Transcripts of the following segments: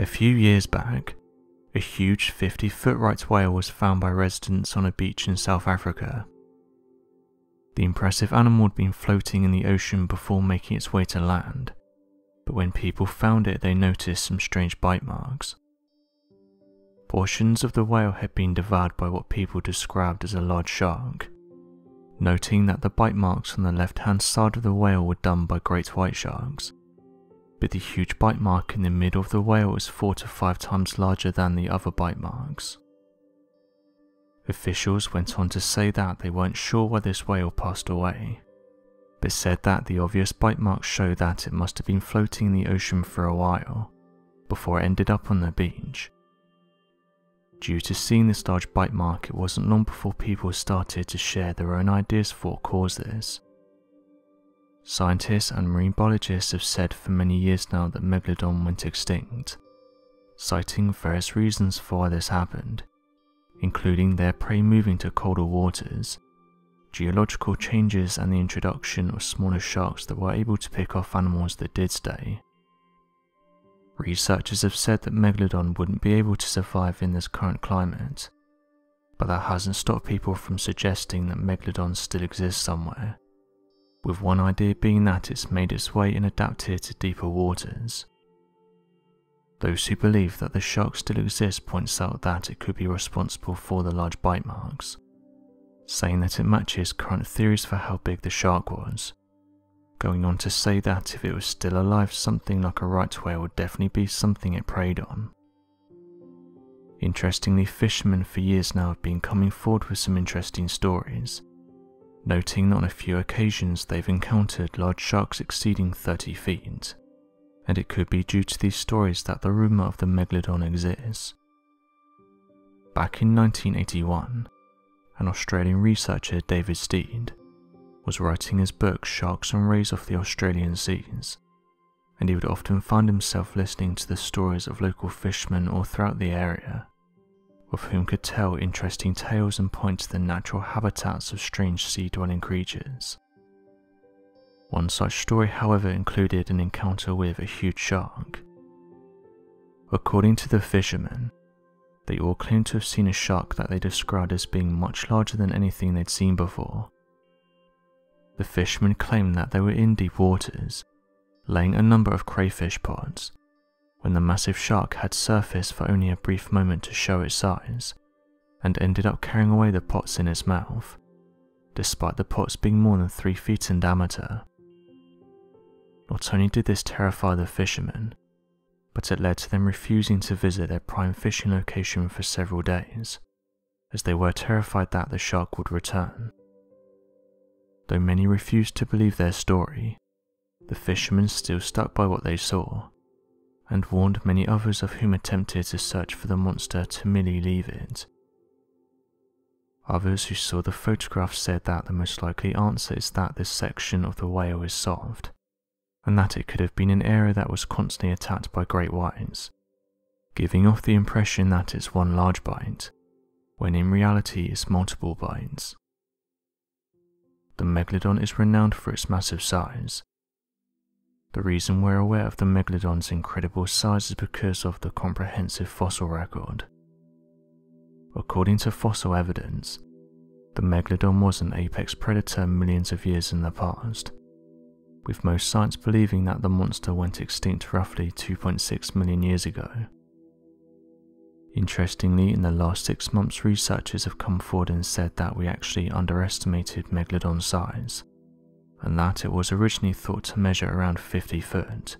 A few years back, a huge 50 foot right whale was found by residents on a beach in South Africa. The impressive animal had been floating in the ocean before making its way to land, but when people found it, they noticed some strange bite marks. Portions of the whale had been devoured by what people described as a large shark, noting that the bite marks on the left hand side of the whale were done by great white sharks, but the huge bite mark in the middle of the whale was four to five times larger than the other bite marks. Officials went on to say that they weren't sure why this whale passed away, but said that the obvious bite marks show that it must have been floating in the ocean for a while before it ended up on the beach. Due to seeing this large bite mark, it wasn't long before people started to share their own ideas for what caused this. Scientists and marine biologists have said for many years now that Megalodon went extinct, citing various reasons for why this happened, including their prey moving to colder waters, geological changes and the introduction of smaller sharks that were able to pick off animals that did stay. Researchers have said that Megalodon wouldn't be able to survive in this current climate, but that hasn't stopped people from suggesting that Megalodon still exists somewhere with one idea being that it's made its way and adapted to deeper waters. Those who believe that the shark still exists points out that it could be responsible for the large bite marks, saying that it matches current theories for how big the shark was, going on to say that if it was still alive something like a right whale would definitely be something it preyed on. Interestingly, fishermen for years now have been coming forward with some interesting stories, noting that on a few occasions they've encountered large sharks exceeding 30 feet, and it could be due to these stories that the rumour of the megalodon exists. Back in 1981, an Australian researcher, David Stead, was writing his book Sharks and Rays of the Australian Seas, and he would often find himself listening to the stories of local fishermen all throughout the area of whom could tell interesting tales and point to the natural habitats of strange sea dwelling creatures. One such story, however, included an encounter with a huge shark. According to the fishermen, they all claimed to have seen a shark that they described as being much larger than anything they'd seen before. The fishermen claimed that they were in deep waters, laying a number of crayfish pods, when the massive shark had surfaced for only a brief moment to show its size, and ended up carrying away the pots in its mouth, despite the pots being more than 3 feet in diameter. Not only did this terrify the fishermen, but it led to them refusing to visit their prime fishing location for several days, as they were terrified that the shark would return. Though many refused to believe their story, the fishermen still stuck by what they saw and warned many others of whom attempted to search for the monster to merely leave it. Others who saw the photograph said that the most likely answer is that this section of the whale is soft, and that it could have been an area that was constantly attacked by great whites, giving off the impression that it's one large bite, when in reality it's multiple bites. The megalodon is renowned for its massive size, the reason we're aware of the megalodon's incredible size is because of the comprehensive fossil record. According to fossil evidence, the megalodon was an apex predator millions of years in the past, with most science believing that the monster went extinct roughly 2.6 million years ago. Interestingly, in the last six months, researchers have come forward and said that we actually underestimated megalodon's size and that it was originally thought to measure around 50 feet,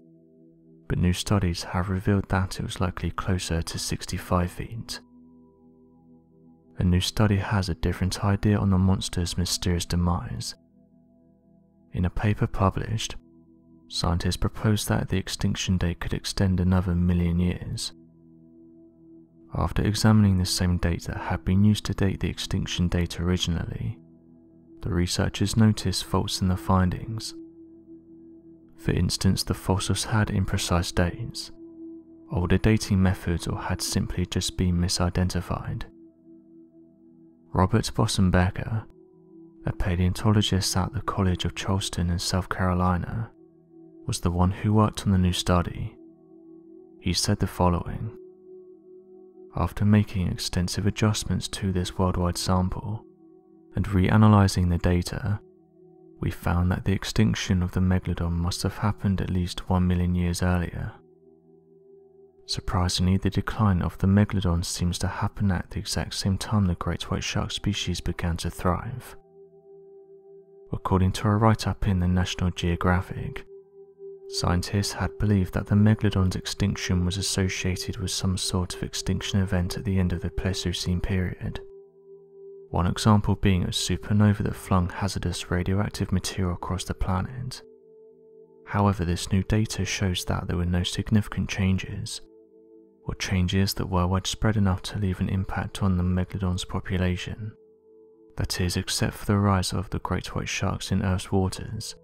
but new studies have revealed that it was likely closer to 65 feet. A new study has a different idea on the monster's mysterious demise. In a paper published, scientists proposed that the extinction date could extend another million years. After examining the same date that had been used to date the extinction date originally, the researchers noticed faults in the findings. For instance, the fossils had imprecise dates, older dating methods, or had simply just been misidentified. Robert Boessenecker, a paleontologist at the College of Charleston in South Carolina, was the one who worked on the new study. he said the following After making extensive adjustments to this worldwide sample and reanalyzing the data, we found that the extinction of the megalodon must have happened at least 1 million years earlier. Surprisingly, the decline of the megalodon seems to happen at the exact same time the great white shark species began to thrive. According to a write up in the National Geographic, scientists had believed that the megalodon's extinction was associated with some sort of extinction event at the end of the Pleistocene period. One example being a supernova that flung hazardous radioactive material across the planet. However, this new data shows that there were no significant changes, or changes that were widespread enough to leave an impact on the megalodon's population. That is, except for the rise of the great white sharks in Earth's waters.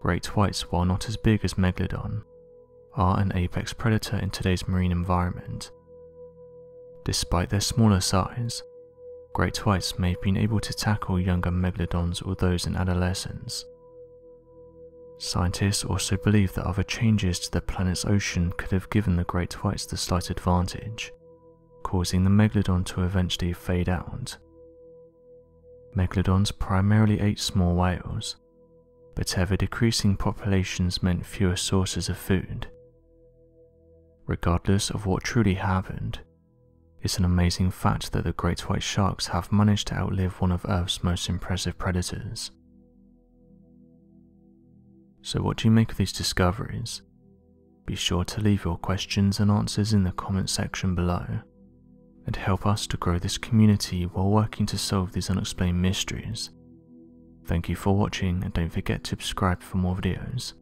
Great whites, while not as big as megalodon, are an apex predator in today's marine environment. Despite their smaller size, great whites may have been able to tackle younger megalodons or those in adolescence. Scientists also believe that other changes to the planet's ocean could have given the great whites the slight advantage, causing the megalodon to eventually fade out. Megalodons primarily ate small whales, but ever decreasing populations meant fewer sources of food. Regardless of what truly happened, it's an amazing fact that the great white sharks have managed to outlive one of Earth's most impressive predators. So, what do you make of these discoveries? Be sure to leave your questions and answers in the comment section below, and help us to grow this community while working to solve these unexplained mysteries. Thank you for watching, and don't forget to subscribe for more videos.